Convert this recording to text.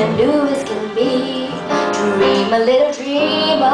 and blue as can be. Dream a little dream.